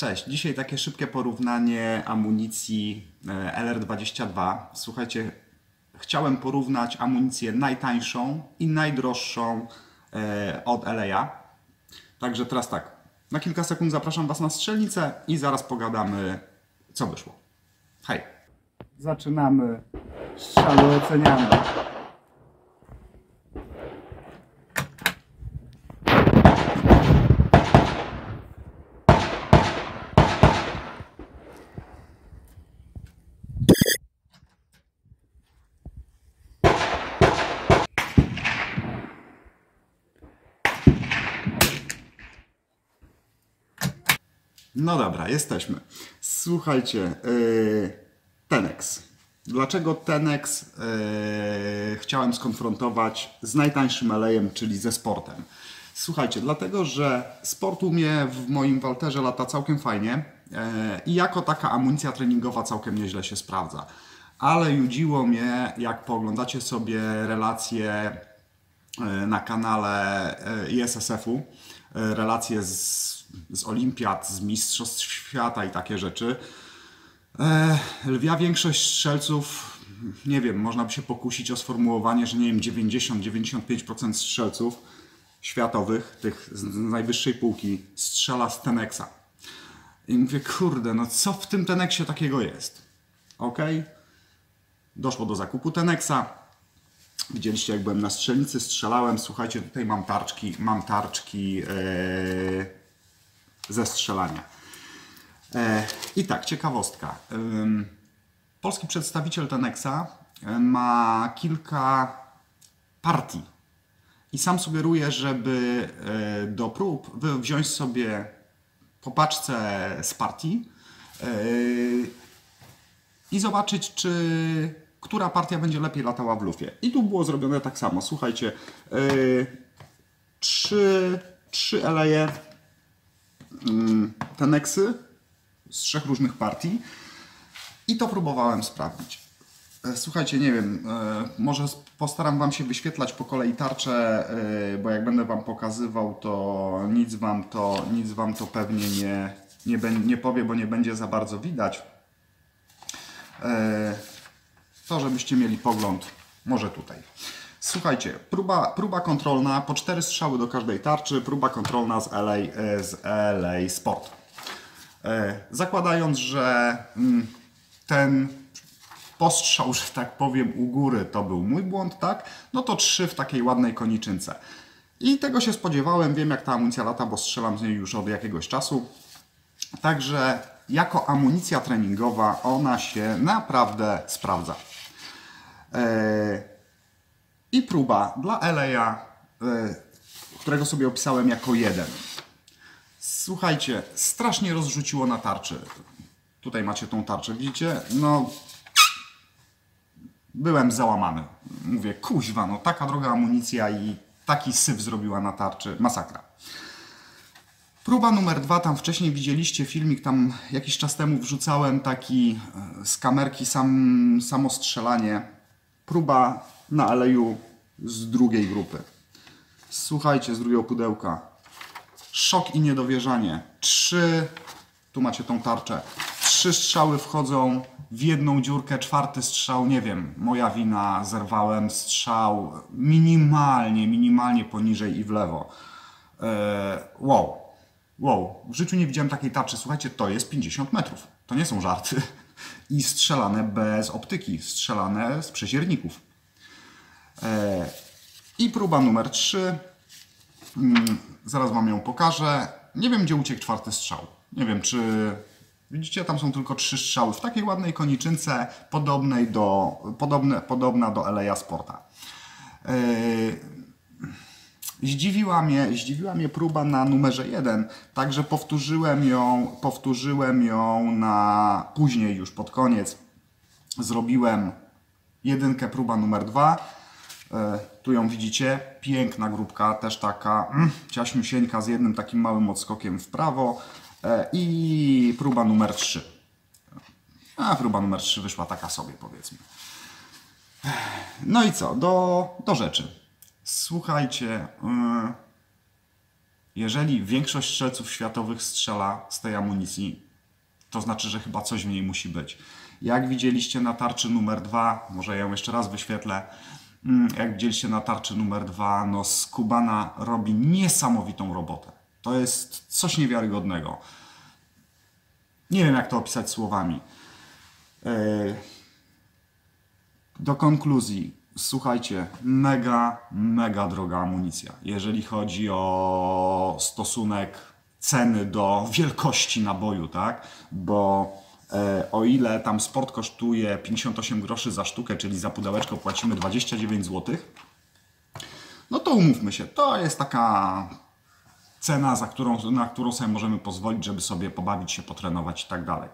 Cześć, dzisiaj takie szybkie porównanie amunicji e, LR22. Słuchajcie, chciałem porównać amunicję najtańszą i najdroższą e, od LA. Także teraz tak, na kilka sekund zapraszam Was na strzelnicę i zaraz pogadamy, co wyszło. Hej! Zaczynamy strzały oceniamy. No dobra, jesteśmy. Słuchajcie, yy, Tenex. Dlaczego Tenex yy, chciałem skonfrontować z najtańszym alejem, czyli ze sportem? Słuchajcie, dlatego, że sport u mnie w moim Walterze lata całkiem fajnie yy, i jako taka amunicja treningowa całkiem nieźle się sprawdza. Ale judziło mnie, jak pooglądacie sobie relacje na kanale ISSF-u, relacje z z olimpiad, z mistrzostw świata i takie rzeczy. E, lwia większość strzelców, nie wiem, można by się pokusić o sformułowanie, że nie wiem, 90-95% strzelców światowych, tych z najwyższej półki, strzela z Tenexa. I mówię, kurde, no co w tym Tenexie takiego jest? Ok? Doszło do zakupu Tenexa. Widzieliście, jak byłem na strzelnicy, strzelałem. Słuchajcie, tutaj mam tarczki, mam tarczki. Yy ze strzelania. E, I tak, ciekawostka. Polski przedstawiciel Tenexa ma kilka partii i sam sugeruje, żeby e, do prób wziąć sobie po paczce z partii e, i zobaczyć, czy która partia będzie lepiej latała w lufie. I tu było zrobione tak samo. Słuchajcie, trzy, trzy eleje Mm, Teneksy z trzech różnych partii i to próbowałem sprawdzić. E, słuchajcie, nie wiem, e, może postaram Wam się wyświetlać po kolei tarczę, e, bo jak będę Wam pokazywał, to nic Wam to, nic wam to pewnie nie, nie, nie powie, bo nie będzie za bardzo widać. To, żebyście mieli pogląd, może tutaj. Słuchajcie, próba, próba kontrolna, po cztery strzały do każdej tarczy, próba kontrolna z LA, e, z LA Sport. E, zakładając, że mm, ten postrzał, że tak powiem, u góry to był mój błąd, tak? No to trzy w takiej ładnej koniczynce. I tego się spodziewałem, wiem jak ta amunicja lata, bo strzelam z niej już od jakiegoś czasu. Także jako amunicja treningowa ona się naprawdę sprawdza. Eee, i próba dla Eleja, e, którego sobie opisałem jako jeden. Słuchajcie, strasznie rozrzuciło na tarczy. Tutaj macie tą tarczę, widzicie? No, byłem załamany. Mówię, kuźwa, no taka droga amunicja i taki syf zrobiła na tarczy. Masakra. Próba numer dwa, tam wcześniej widzieliście filmik, tam jakiś czas temu wrzucałem taki e, z kamerki sam, samostrzelanie. Próba na aleju z drugiej grupy. Słuchajcie, z drugiego pudełka. Szok i niedowierzanie. Trzy, tu macie tą tarczę. Trzy strzały wchodzą w jedną dziurkę, czwarty strzał, nie wiem, moja wina, zerwałem strzał minimalnie, minimalnie poniżej i w lewo. Eee, wow, wow, w życiu nie widziałem takiej tarczy. Słuchajcie, to jest 50 metrów. To nie są żarty. I strzelane bez optyki, strzelane z przezierników. I próba numer 3. Mm, zaraz Wam ją pokażę. Nie wiem, gdzie uciekł czwarty strzał. Nie wiem, czy widzicie, tam są tylko trzy strzały w takiej ładnej koniczynce, podobnej do, podobne, podobna do Eleja Sporta. E, zdziwiła mnie, zdziwiła mnie próba na numerze 1, także powtórzyłem ją, powtórzyłem ją na później już pod koniec. Zrobiłem jedynkę, próba numer 2 E, tu ją widzicie, piękna grupka, też taka mm, ciaśniusieńka z jednym takim małym odskokiem w prawo e, i próba numer 3. A próba numer 3 wyszła taka sobie powiedzmy. No i co, do, do rzeczy. Słuchajcie, Jeżeli większość strzelców światowych strzela z tej amunicji, to znaczy, że chyba coś w niej musi być. Jak widzieliście na tarczy numer dwa, może ją jeszcze raz wyświetlę, jak widzieliście na tarczy numer dwa, no Skubana robi niesamowitą robotę. To jest coś niewiarygodnego. Nie wiem, jak to opisać słowami. Yy, do konkluzji. Słuchajcie, mega, mega droga amunicja. Jeżeli chodzi o stosunek ceny do wielkości naboju, tak? Bo e, o ile tam sport kosztuje 58 groszy za sztukę, czyli za pudełeczko płacimy 29 zł, no to umówmy się, to jest taka cena, za którą, na którą sobie możemy pozwolić, żeby sobie pobawić się, potrenować i tak dalej.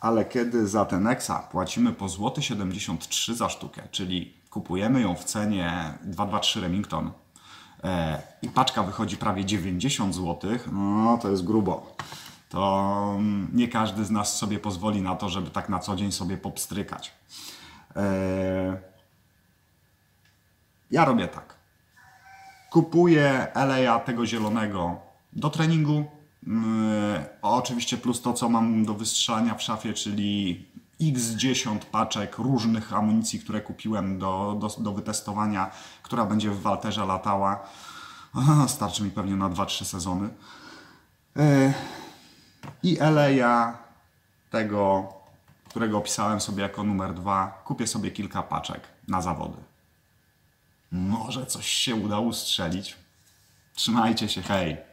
Ale kiedy za ten Exa płacimy po złoty 73 za sztukę, czyli kupujemy ją w cenie 223 Remington e, i paczka wychodzi prawie 90 zł, no to jest grubo. To mm, nie każdy z nas sobie pozwoli na to, żeby tak na co dzień sobie popstrykać. E, ja robię tak kupuję LA tego zielonego do treningu. Yy, oczywiście plus to, co mam do wystrzelania w szafie, czyli x10 paczek różnych amunicji, które kupiłem do, do, do wytestowania, która będzie w Walterze latała. Starczy mi pewnie na 2-3 sezony. I LA tego, którego opisałem sobie jako numer 2, kupię sobie kilka paczek na zawody. Może coś się uda ustrzelić. Trzymajcie się, hej!